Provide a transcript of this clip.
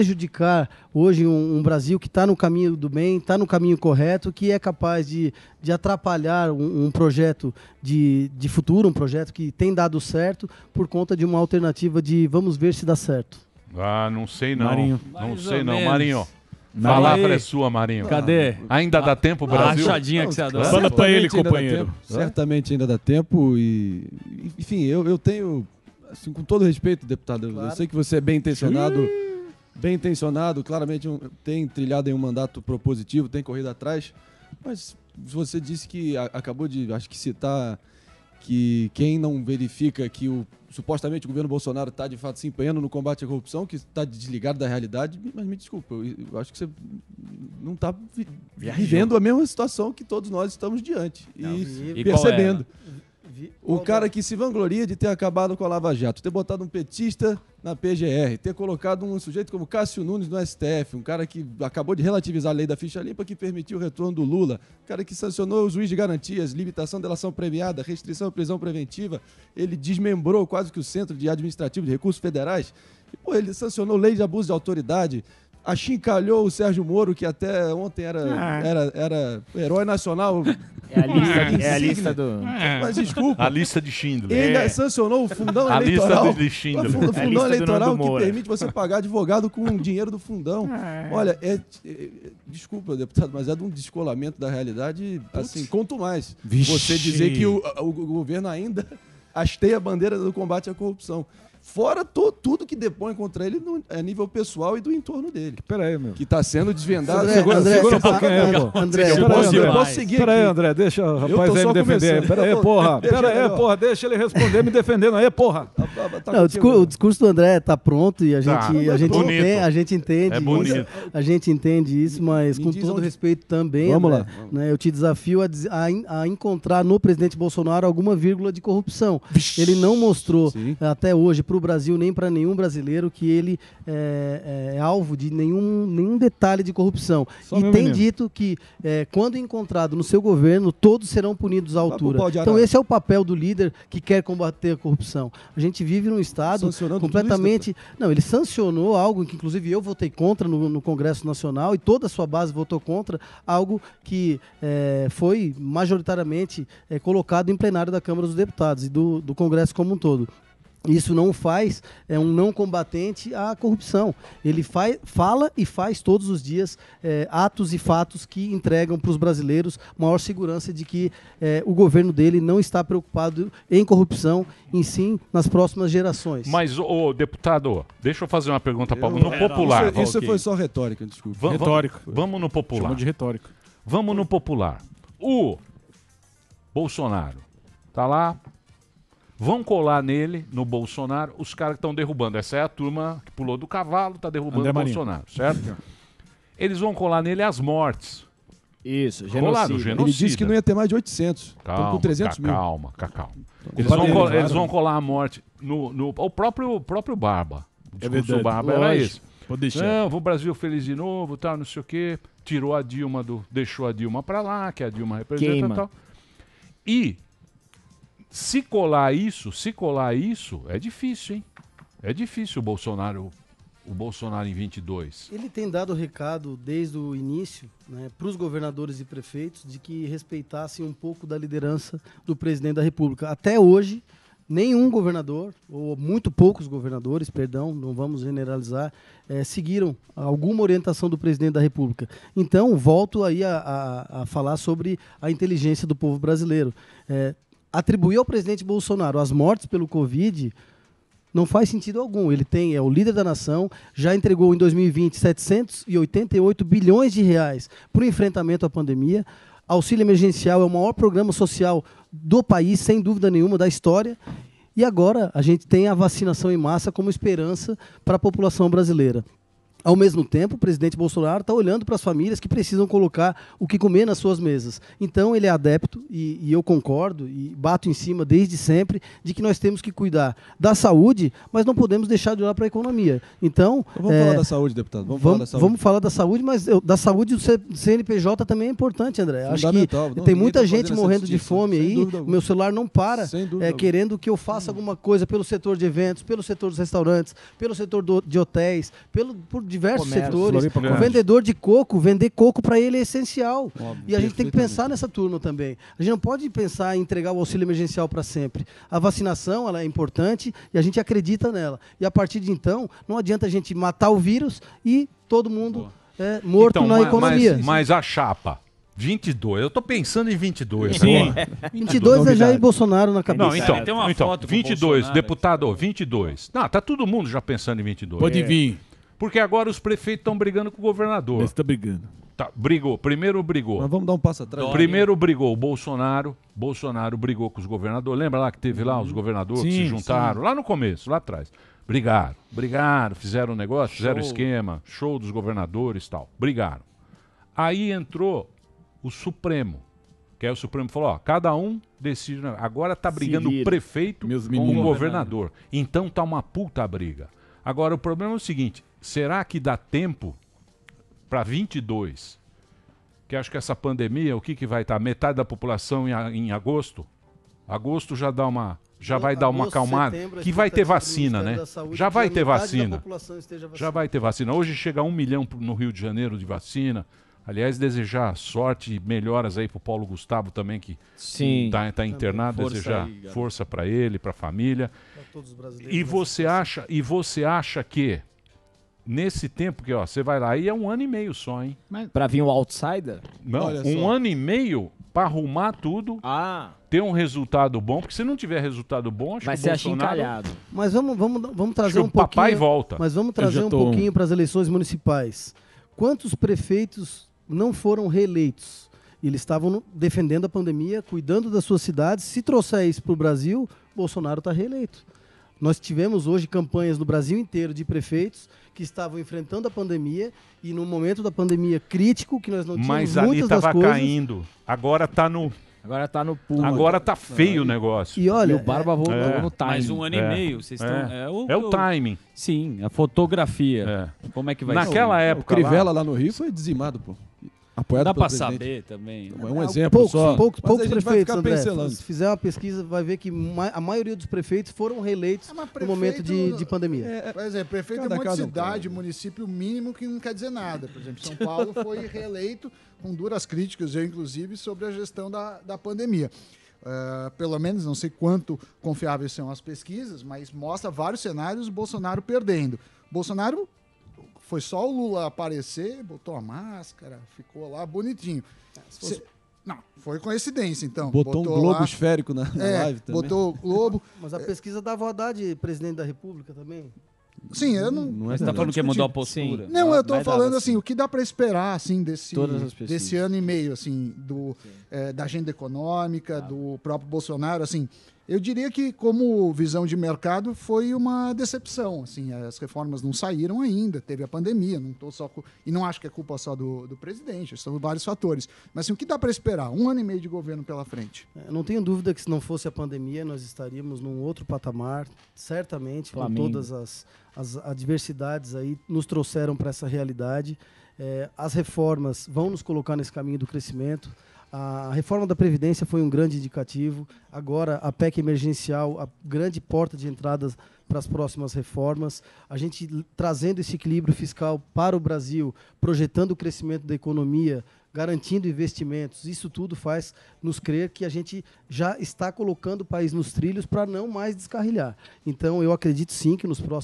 prejudicar hoje um, um Brasil que está no caminho do bem, está no caminho correto, que é capaz de, de atrapalhar um, um projeto de, de futuro, um projeto que tem dado certo, por conta de uma alternativa de vamos ver se dá certo. Ah, não sei não. Marinho. Não Mais sei ou não. menos. Marinho, Marinho. palavra é sua, Marinho. Cadê? Ainda dá tempo, A Brasil? rachadinha que você adora. Fala pra ele, companheiro. tempo, Certamente ainda dá tempo e, enfim, eu, eu tenho, assim, com todo respeito, deputado, eu- eu Claro. sei que você é bem intencionado, bem intencionado, claramente tem trilhado em um mandato propositivo, tem corrido atrás, mas você disse que acabou de, acho que citar que quem não verifica que o supostamente o governo Bolsonaro está de fato se empenhando no combate à corrupção, que está desligado da realidade, mas me desculpa, eu, acho que você não está Viajou. vivendo a mesma situação que todos nós estamos diante Não, e, vi- E percebendo. O cara que se vangloria de ter acabado com a Lava Jato, ter botado um petista na PGR, ter colocado um sujeito como Cássio Nunes no STF, um cara que acabou de relativizar a lei da ficha limpa que permitiu o retorno do Lula, um cara que sancionou o juiz de garantias, limitação da delação premiada, restrição à prisão preventiva, ele desmembrou quase que o Centro de Administrativo de Recursos Federais, e, pô, ele sancionou lei de abuso de autoridade, achincalhou o Sérgio Moro, que até ontem era, Ah. era, era herói nacional. É a lista- é a Insigne. lista do- Mas desculpa. A lista de Schindler. Ele É. sancionou o fundão A lista eleitoral. de Schindler. O É a fundão lista do eleitoral que Moura. permite você pagar advogado com o dinheiro do fundão. Olha, é, é- desculpa, deputado, mas é de um descolamento da realidade, assim, quanto mais. Vixe. Você dizer que o, o- o governo ainda hasteia a bandeira do combate à corrupção. Fora to- tudo que depõe contra ele no, a nível pessoal e do entorno dele. Peraí, meu. Que está sendo desvendado. André, segura, André, segura um você- pouquinho aí, André, pô. André, Peraí, eu posso, eu André. posso seguir Peraí, aqui. André, deixa o Eu tô rapaz aí só me defender. começando. Peraí, porra. deixa Peraí, porra, deixa ele responder me defendendo aí, porra. Tá Não, o, discurso, o discurso do André está pronto e a gente, Tá. a gente, entende, a gente entende É isso. bonito. A gente entende isso, mas Me com todo onde- respeito também, Vamos André, lá. né, eu te desafio a, a a encontrar no presidente Bolsonaro alguma vírgula de corrupção. Ele não mostrou até hoje para o Brasil nem para nenhum brasileiro que ele é, é alvo de nenhum, nenhum detalhe de corrupção. Só e tem menino. dito que é, quando encontrado no seu governo, todos serão punidos à altura. Então esse é o papel do líder que quer combater a corrupção. A gente vive num estado completamente. não, ele sancionou algo que, inclusive, eu votei contra no, no Congresso Nacional e toda a sua base votou contra, algo que é, foi majoritariamente é, colocado em plenário da Câmara dos Deputados e do, do Congresso como um todo. Isso não faz é, um não combatente à corrupção. Ele faz, fala e faz todos os dias é, atos e fatos que entregam para os brasileiros maior segurança de que é, o governo dele não está preocupado em corrupção, em sim nas próximas gerações. Mas, ô, deputado, deixa eu fazer uma pergunta pra, no popular. Isso, isso foi só retórica, desculpa. Va- Retórica. Vamos no popular. Chama de retórica. Vamos no popular. O Bolsonaro tá lá. Vão colar nele, no Bolsonaro, os caras que estão derrubando. Essa é a turma que pulou do cavalo, tá derrubando André o Marinho. Bolsonaro, certo? Eles vão colar nele as mortes. Isso, Colaram, genocida. genocida. Ele disse que não ia ter mais de 800. Estão Calma, com 300 mil. calma, ca- calma. Eles vão, culpa col- dele, eles vão colar a morte no, no o próprio, próprio Barba. O É discurso do verdade. Barba era Lógico. esse. Pode deixar. Não, vou Brasil feliz de novo, tal, não sei o quê. Tirou a Dilma do. Deixou a Dilma pra lá, que a Dilma representa Queima. tal. E se colar isso, se colar isso, é difícil, hein? É difícil o Bolsonaro, o Bolsonaro em 22. Ele tem dado recado desde o início né, para os governadores e prefeitos de que respeitassem um pouco da liderança do presidente da República. Até hoje, nenhum governador, ou muito poucos governadores, perdão, não vamos generalizar, eh, seguiram alguma orientação do presidente da República. Então, volto aí a, a- a falar sobre a inteligência do povo brasileiro. Eh, atribuir ao presidente Bolsonaro as mortes pelo Covid não faz sentido algum. Ele tem é o líder da nação, já entregou em 2020 788 bilhões de reais para o enfrentamento à pandemia. Auxílio emergencial é o maior programa social do país, sem dúvida nenhuma, da história. E agora a gente tem a vacinação em massa como esperança para a população brasileira. Ao mesmo tempo, o presidente Bolsonaro está olhando para as famílias que precisam colocar o que comer nas suas mesas. Então, ele é adepto, e, e eu concordo, e bato em cima desde sempre, de que nós temos que cuidar da saúde, mas não podemos deixar de olhar para a economia. Então. Vamos é, falar da saúde, deputado. Vamos, Vamos, falar da saúde. vamos falar da saúde, mas eu- da saúde do CNPJ também é importante, André. Acho que. Não, tem muita tá gente morrendo de fome aí. dúvida O meu celular não para é, querendo que eu faça alguma coisa pelo setor de eventos, pelo setor dos restaurantes, pelo setor do- de hotéis, pelo, por diversos Comércio. setores. Floripa O vendedor de coco, vender coco para ele é essencial. Óbvio. E a gente tem que pensar nessa turma também. A gente não pode pensar em entregar o auxílio emergencial para sempre. A vacinação ela é importante e a gente acredita nela. E a partir de então, não adianta a gente matar o vírus e todo mundo é, morto Então, na ma- economia. Mas, mas a chapa, 22. Eu tô pensando em 22 Sim. agora. 22 é Jair Bolsonaro na cabeça. Não, então, tem uma então foto com o 22, Bolsonaro deputado, 22. Não, tá todo mundo já pensando em 22. Pode vir. Porque agora os prefeitos estão brigando com o governador. Você tá brigando. Tá, brigou, primeiro brigou. Mas vamos dar um passo atrás. Primeiro brigou o Bolsonaro, Bolsonaro brigou com os governadores. Lembra lá que teve lá os governadores que Sim, se juntaram? Lá no começo, lá atrás. Brigaram, brigaram, fizeram um negócio, fizeram Show. esquema, show dos governadores e tal. Brigaram. Aí entrou o Supremo, que aí o Supremo falou, ó, cada um decide. né? Agora tá brigando o prefeito Meus com o governador. Então tá uma puta briga. Agora o problema é o seguinte, será que dá tempo para 22? Que acho que essa pandemia, o que que vai estar? Metade da população em, a- em agosto? Agosto já dá uma já vai dar uma acalmada, setembro, a que vai ter vacina, né? Já que vai a ter vacina. Já vai ter vacina. Hoje chega um milhão no Rio de Janeiro de vacina. Aliás, desejar sorte e melhoras aí pro Paulo Gustavo também, que Sim. tá, tá internado. Força desejar aí, força para ele, para a família. Pra todos os brasileiros. E você acha, e você acha que nesse tempo que ó, você vai lá e é um ano e meio só, hein? Pra vir um outsider? Não, Olha um só. ano e meio para arrumar tudo, Ah, ter um resultado bom, porque se não tiver resultado bom, acho vai que ser o Bolsonaro, achincalhado. Mas vamos, vamos, vamos acho trazer que um o papai pouquinho. volta. Mas vamos trazer já um tô- pouquinho para as eleições municipais. Quantos prefeitos não foram reeleitos? Eles estavam no- defendendo a pandemia, cuidando das suas cidades. Se trouxer isso para o Brasil, Bolsonaro está reeleito. Nós tivemos hoje campanhas no Brasil inteiro de prefeitos que estavam enfrentando a pandemia e no momento da pandemia crítico, que nós não tínhamos Mas ali muitas das tava coisas. caindo. Agora tá no, Agora tá no pulo. agora tá feio o negócio. E olha, E o Barba voltou é, no time. Mais um ano É. e meio. Vocês estão. É. É, o, É o timing. Sim, a fotografia. É. Como é que vai Naquela ser? O época Crivella lá, lá no Rio foi dizimado, pô. Apoiado Dá pelo pra presidente. saber também. É um exemplo poucos, só. poucos, Mas poucos prefeitos, André. pincelando. Se fizer uma pesquisa, vai ver que ma- a maioria dos prefeitos foram reeleitos É, mas no momento de, prefeito- de pandemia. Por exemplo, prefeito Cada é um é um cidade, caso. município mínimo que não quer dizer nada. Por exemplo, São Paulo foi reeleito com duras críticas, eu inclusive, sobre a gestão da, da pandemia. Ah, pelo menos, não sei quanto confiáveis são as pesquisas, mas mostra vários cenários Bolsonaro perdendo. Bolsonaro foi só o Lula aparecer, botou a máscara, ficou lá bonitinho. Se- Não, foi coincidência, então. Botou um globo lá- esférico na, na é, live também. botou o globo. Mas a pesquisa dava Haddad presidente da República também. Sim, eu não. Não é Você tá verdade. falando que mudou a postura? Não, eu dar falando vacina. assim, o que dá para esperar assim desse, desse ano e meio assim do eh, da agenda econômica, do próprio Bolsonaro, assim. Eu diria que como visão de mercado foi uma decepção, assim, as reformas não saíram ainda, teve a pandemia, não tô só e não acho que é culpa só do, do presidente, são vários fatores. Mas assim, o que dá para esperar? Um ano e meio de governo pela frente. É, Não tenho dúvida que se não fosse a pandemia, nós estaríamos num outro patamar, certamente, Flamengo. com todas as, as adversidades aí, nos trouxeram para essa realidade. É, as reformas vão nos colocar nesse caminho do crescimento. A reforma da Previdência foi um grande indicativo. Agora, a PEC emergencial, a grande porta de entrada para as próximas reformas. A gente trazendo esse equilíbrio fiscal para o Brasil, projetando o crescimento da economia, garantindo investimentos. Isso tudo faz nos crer que a gente já está colocando o país nos trilhos para não mais descarrilhar. Então, eu acredito sim que nos próximos